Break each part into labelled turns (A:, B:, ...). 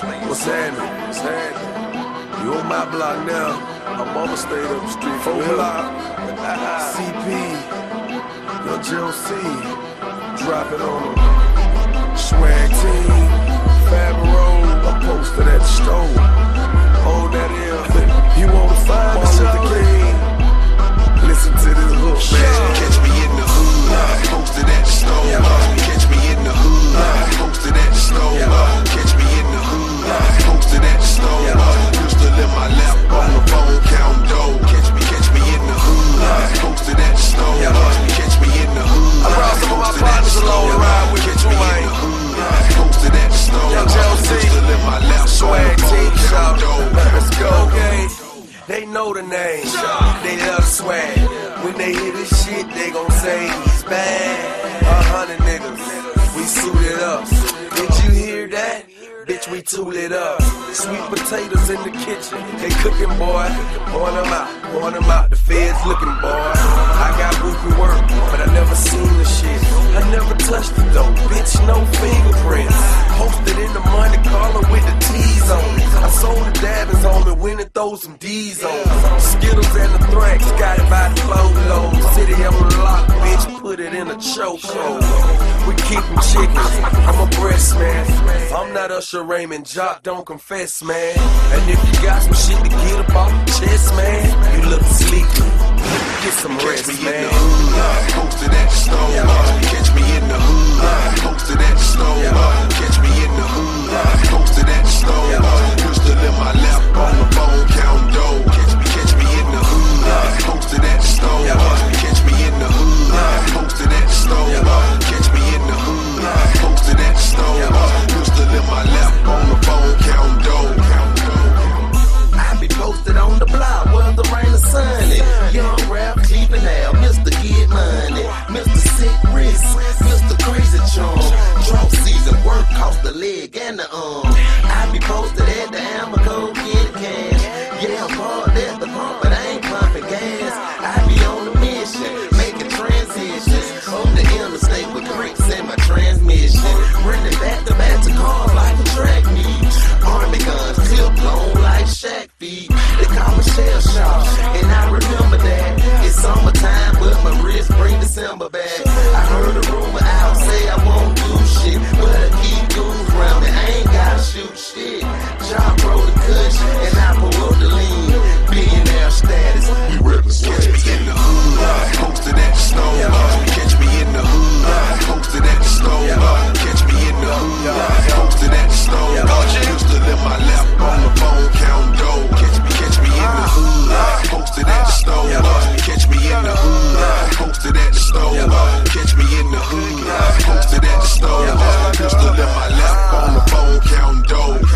A: What's happening? What's happening? You on my block now. I'm on the state up the street. Four block. CP. Young Jill C. Drop it on them. Swag team. Fabro. I'm posted at the store. Hold that in. They know the name. They love swag. When they hear this shit, they gon' say he's bad. A hundred niggas. We suited up. Did you hear that? Bitch, we tool it up. Sweet potatoes in the kitchen. They cooking, boy. Point them out. Point them out. The feds looking, boy. I got boopy work, but I never throw some D's on. Skittles and the Thrax, got it by the load. City on the lock, bitch, put it in a chokehold. We keep them chickens, I'm a breast man. I'm not Usher Raymond, Joc, don't confess, man. And if you got some shit to get up off the chest, man, you look sleepy. Get some rest, man.
B: posted at the store.
C: Mr. Crazy Charm. Drop season, work cost the leg and the arm. I be posted at the Amoco, get cash. Yeah, I'm hard at the pump, but I ain't pumping gas.
B: Hood, at the store. Pistol in my lap, on the phone, counting dough.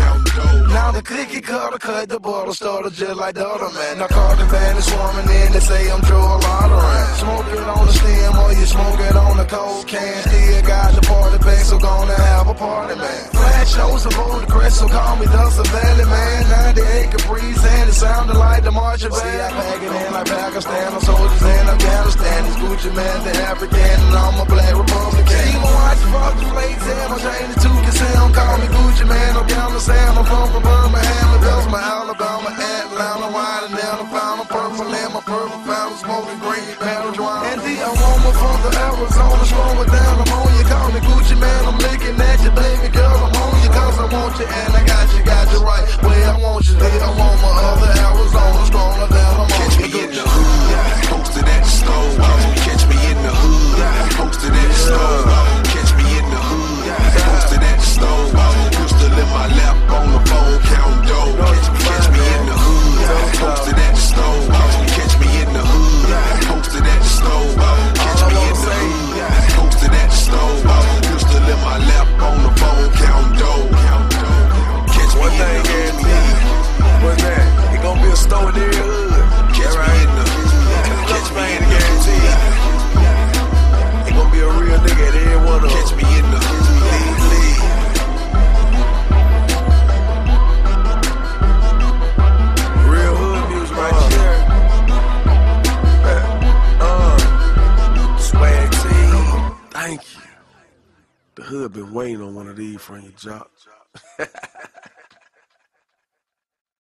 D: Now the cookie cutter cut the bottle started just like the other man. Now Carter band is swarming in, they say I'm Joe Lotterin. Smoke it on the stem or you smoke it on the cold can. Still got the party back, so gonna have a party, man. Flash shows about the crest, so call me Dustin Valley, man. 98 Caprice and it sounded like the marching band. See, I pack it in like Pakistan, I'm soldiers in Afghanistan. It's Gucci Mane, the African, and I'm a black Republican. See, my watch fuck the flakes, and my chain is two Sam. Call me Gucci Mane, I'm down the Sam. I'm from Birmingham, and that's my Alabama, Atlanta, wide and down the found purple and my purple found smoking green marijuana. And the aroma from the Arizona, slowing down. I'm on you, call me Gucci Mane. I'm looking at you, baby girl. I'm on you, cause I want you, and I got you, got you right where I want
A: you. The hood been waiting on one of these from your job.